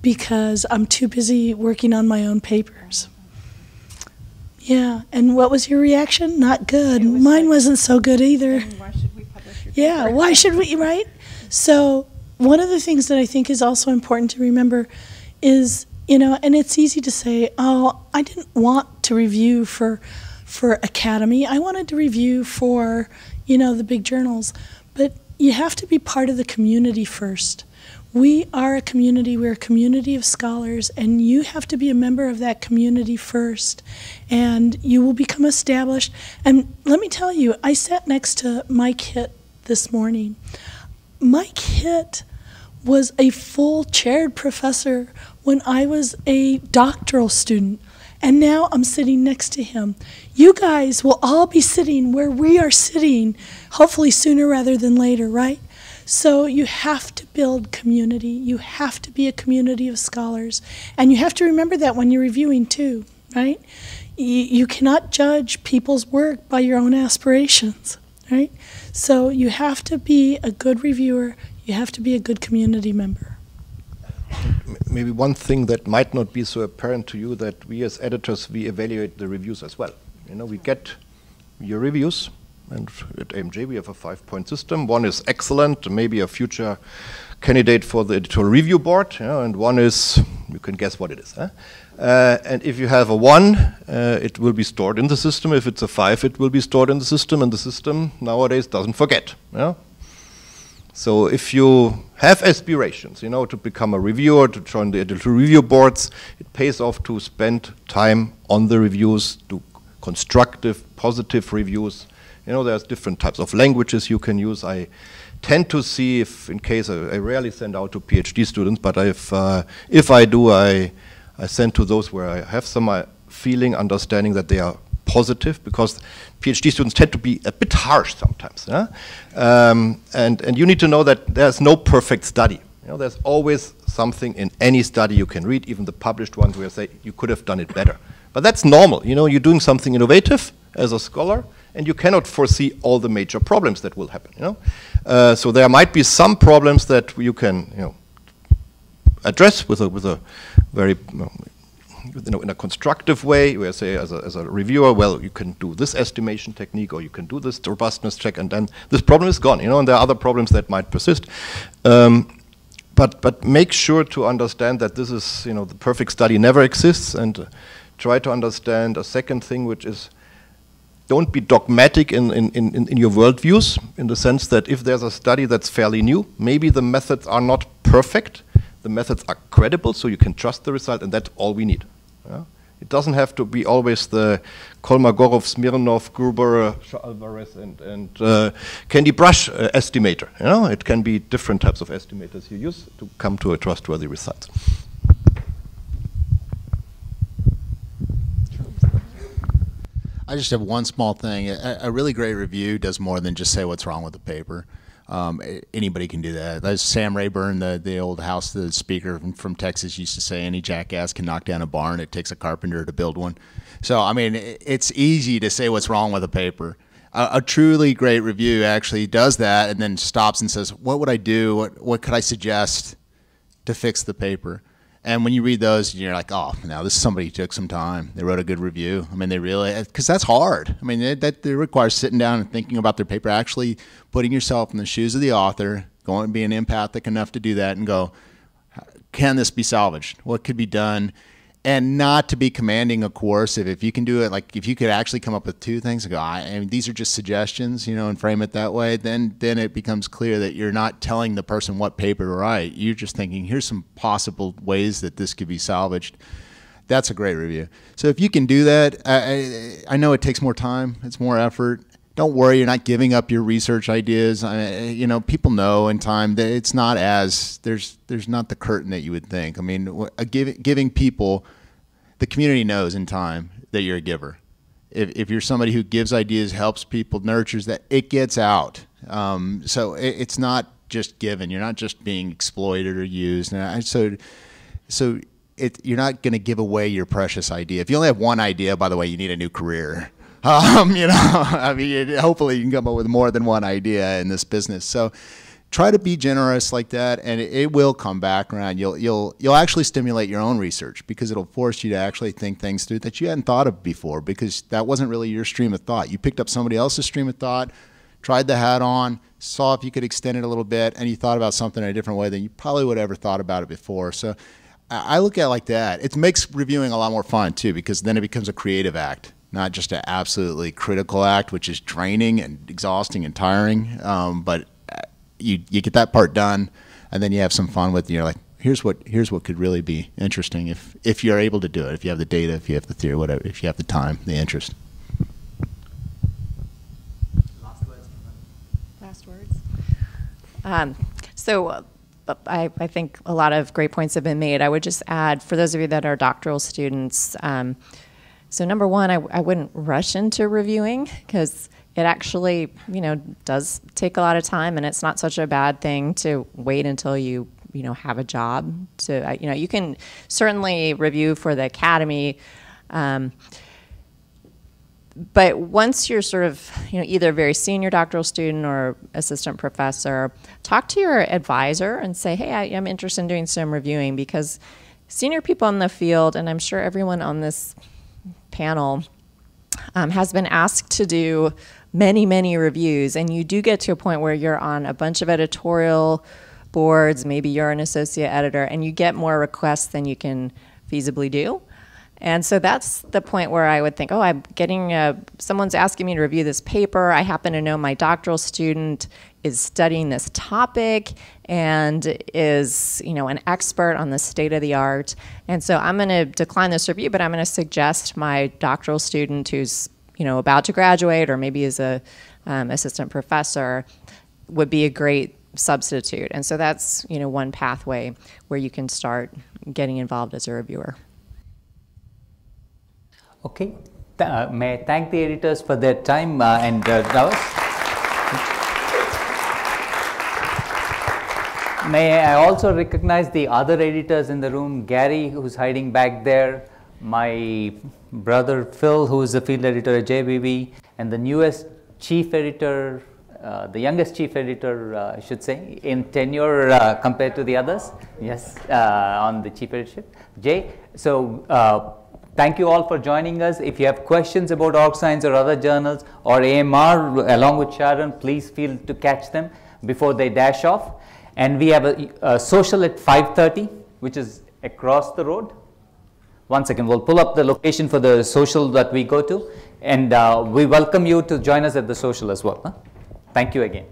because I'm too busy working on my own papers. Yeah, and what was your reaction? Not good. Was Mine like, wasn't so good either. Why should we publish your Yeah, paper? why should we, right? So, one of the things that I think is also important to remember is, you know, and it's easy to say, oh, I didn't want to review for for Academy. I wanted to review for, you know, the big journals. But you have to be part of the community first. We are a community, we're a community of scholars, and you have to be a member of that community first. And you will become established. And let me tell you, I sat next to Mike Hitt this morning. Mike Hitt was a full chaired professor when I was a doctoral student. And now I'm sitting next to him. You guys will all be sitting where we are sitting, hopefully sooner rather than later, right? So you have to build community. You have to be a community of scholars. And you have to remember that when you're reviewing too, right? You, cannot judge people's work by your own aspirations, right? So you have to be a good reviewer. You have to be a good community member. Maybe one thing that might not be so apparent to you that we as editors, we evaluate the reviews as well. You know, we get your reviews, and at AMJ, we have a five-point system. One is excellent, maybe a future candidate for the editorial review board, you know, and one is, you can guess what it is. Huh? Uh, and if you have a one, uh, it will be stored in the system. If it's a five, it will be stored in the system, and the system nowadays doesn't forget. So if you have aspirations, you know, to become a reviewer, to join the editorial review boards, it pays off to spend time on the reviews, do constructive, positive reviews, you know, there's different types of languages you can use. I tend to see if, in case, I, I rarely send out to PhD students, but if, uh, if I do, I, I send to those where I have some uh, feeling, understanding that they are positive, because PhD students tend to be a bit harsh sometimes. Yeah? Um, and, and you need to know that there's no perfect study. You know, there's always something in any study you can read, even the published ones where you say you could have done it better. But that's normal. You know, you're doing something innovative as a scholar, and you cannot foresee all the major problems that will happen. You know, uh, so there might be some problems that you can you know address with a with a very you know, in a constructive way, where say as a, as a reviewer, well, you can do this estimation technique or you can do this robustness check, and then this problem is gone. You know, and there are other problems that might persist. Um, but, but make sure to understand that this is, you know, the perfect study never exists and uh, try to understand a second thing, which is don't be dogmatic in, in, in, in your worldviews in the sense that if there's a study that's fairly new, maybe the methods are not perfect, the methods are credible, so you can trust the result, and that's all we need. Yeah? It doesn't have to be always the Kolmogorov, Smirnov, Gruber, uh, Alvarez, and, and uh, Candy Brush uh, estimator. You know, it can be different types of estimators you use to come to a trustworthy result. I just have one small thing. A, a, really great review does more than just say what's wrong with the paper. Um, anybody can do that. As Sam Rayburn, the, the old House the speaker from, from, Texas, used to say, any jackass can knock down a barn. It takes a carpenter to build one. So, I mean, it's easy to say what's wrong with a paper. A, a, truly great review actually does that and then stops and says, what would I do? What, what could I suggest to fix the paper? And when you read those, you're like, oh, now this somebody took some time. They wrote a good review. I mean, they really, uh, because that's hard. I mean, it, that it requires sitting down and thinking about their paper, actually putting yourself in the shoes of the author, going and being empathic enough to do that and go, can this be salvaged? What could be done? And not to be commanding a course. If, you can do it, like if you could actually come up with two things and go, I, I mean, these are just suggestions, you know, and frame it that way, then then it becomes clear that you're not telling the person what paper to write. You're just thinking, here's some possible ways that this could be salvaged. That's a great review. So if you can do that, I, I know it takes more time, it's more effort. Don't worry, you're not giving up your research ideas. I, you know, people know in time that it's not as there's there's not the curtain that you would think. I mean, uh, give, giving people the community knows in time that you're a giver. If, if you're somebody who gives ideas, helps people, nurtures that, it gets out. Um, so it, it's not just given. You're not just being exploited or used. And so, so it, you're not going to give away your precious idea. If you only have one idea, by the way, you need a new career. Um, you know, I mean, hopefully you can come up with more than one idea in this business. So try to be generous like that and it, it, will come back around. You'll you'll you'll actually stimulate your own research because it'll force you to actually think things through that you hadn't thought of before because that wasn't really your stream of thought. You picked up somebody else's stream of thought tried the hat on saw if you could extend it a little bit and you thought about something in a different way than you probably would have ever thought about it before. So i look at it like that. It makes reviewing a lot more fun too because then it becomes a creative act not just an absolutely critical act which is draining and exhausting and tiring. Um, but you you get that part done, and then you have some fun with. You're like, here's what here's what could really be interesting if if you're able to do it. If you have the data, if you have the theory, whatever. If you have the time, the interest. Last words. Last words. Um, so. Uh, I, I, think a lot of great points have been made. I would just add, for those of you that are doctoral students, um, so number one, I, I wouldn't rush into reviewing because it actually, you know, does take a lot of time, and it's not such a bad thing to wait until you, you know, have a job. To, you know, you can certainly review for the academy. Um, but once you're sort of you know either a very senior doctoral student or assistant professor talk to your advisor and say hey I, am interested in doing some reviewing because senior people in the field and i'm sure everyone on this panel um, has been asked to do many, many reviews, and you do get to a point where you're on a bunch of editorial boards, maybe you're an associate editor, and you get more requests than you can feasibly do. And so that's the point where I would think, oh, I'm getting, a, someone's asking me to review this paper. I happen to know my doctoral student is studying this topic and is, you know, an expert on the state of the art. And so I'm going to decline this review, but I'm going to suggest my doctoral student who's you know, about to graduate or maybe as a um, assistant professor would be a great substitute. And so that's, you know, one pathway where you can start getting involved as a reviewer. Okay. Uh, may I thank the editors for their time uh, and uh, May I also recognize the other editors in the room, Gary, who's hiding back there, my brother Phil, who is the field editor at JBV, and the newest chief editor, uh, the youngest chief editor, uh, I should say, in tenure uh, compared to the others. Yes, uh, on the chief editorship. Jay, so uh, thank you all for joining us. If you have questions about org science or other journals or AMR along with Sharon, please feel to catch them before they dash off. And we have a, a social at 5.30, which is across the road. One second, we'll pull up the location for the social that we go to. And uh, we welcome you to join us at the social as well. Huh? Thank you again.